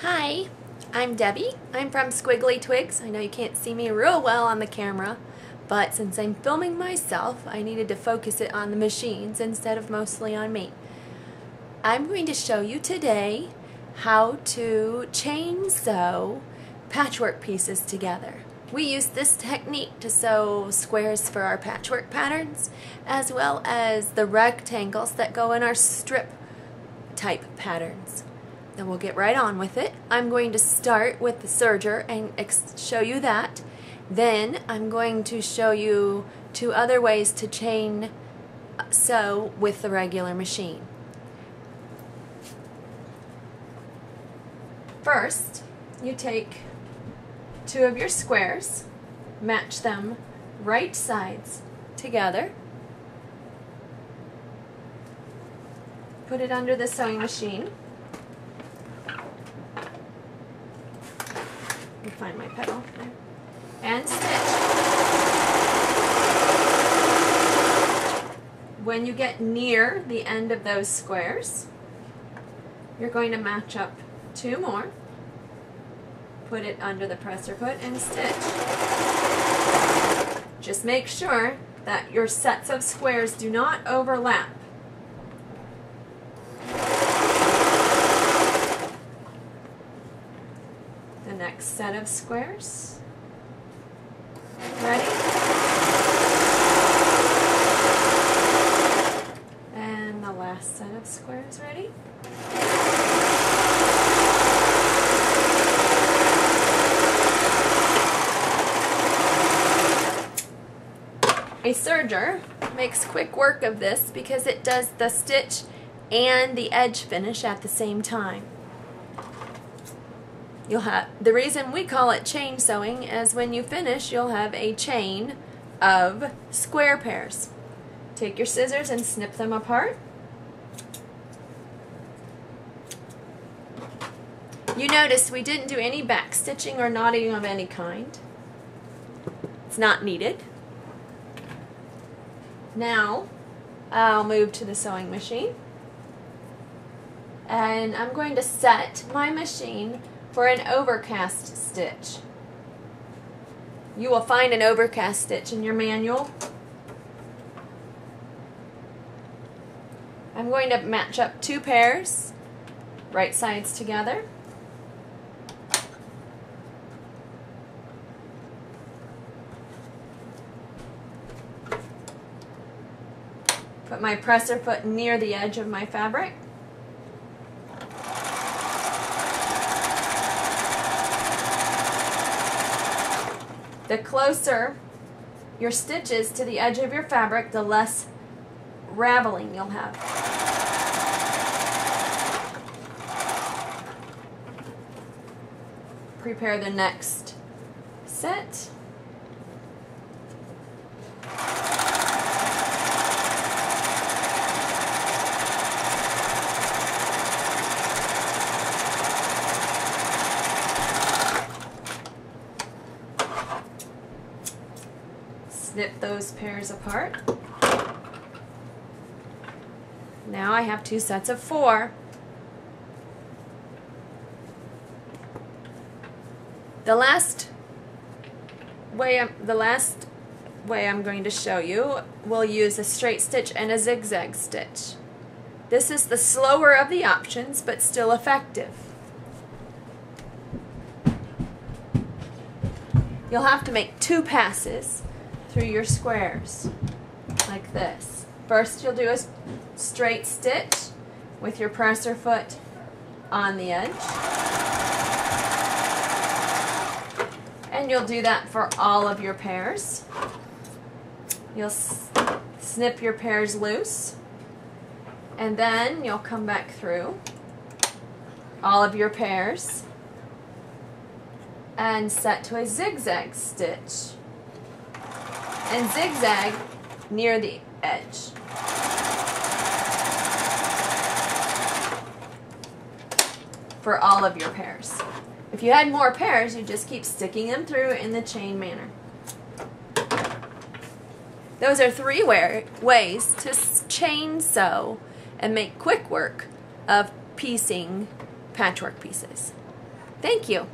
Hi, I'm Debbie. I'm from Squiggly Twigs. I know you can't see me real well on the camera, but since I'm filming myself, I needed to focus it on the machines instead of mostly on me. I'm going to show you today how to chain sew patchwork pieces together. We use this technique to sew squares for our patchwork patterns as well as the rectangles that go in our strip type patterns. Then we'll get right on with it. I'm going to start with the serger and show you that. Then I'm going to show you two other ways to chain uh, sew with the regular machine. First, you take two of your squares, match them right sides together, put it under the sewing machine, find my pedal, and stitch. When you get near the end of those squares, you're going to match up two more put it under the presser foot and stitch. Just make sure that your sets of squares do not overlap. The next set of squares. Ready? And the last set of squares ready? A serger makes quick work of this because it does the stitch and the edge finish at the same time. You'll have the reason we call it chain sewing is when you finish you'll have a chain of square pairs. Take your scissors and snip them apart. You notice we didn't do any back stitching or knotting of any kind. It's not needed. Now, I'll move to the sewing machine. And I'm going to set my machine for an overcast stitch. You will find an overcast stitch in your manual. I'm going to match up two pairs, right sides together. Put my presser foot near the edge of my fabric. The closer your stitches to the edge of your fabric, the less raveling you'll have. Prepare the next set. Snip those pairs apart. Now I have two sets of four. The last way I'm, the last way I'm going to show you will use a straight stitch and a zigzag stitch. This is the slower of the options but still effective. You'll have to make two passes through your squares like this. First you'll do a straight stitch with your presser foot on the edge. And you'll do that for all of your pairs. You'll snip your pairs loose and then you'll come back through all of your pairs and set to a zigzag stitch and zigzag near the edge. For all of your pairs. If you had more pairs, you just keep sticking them through in the chain manner. Those are three ways to chain sew and make quick work of piecing patchwork pieces. Thank you.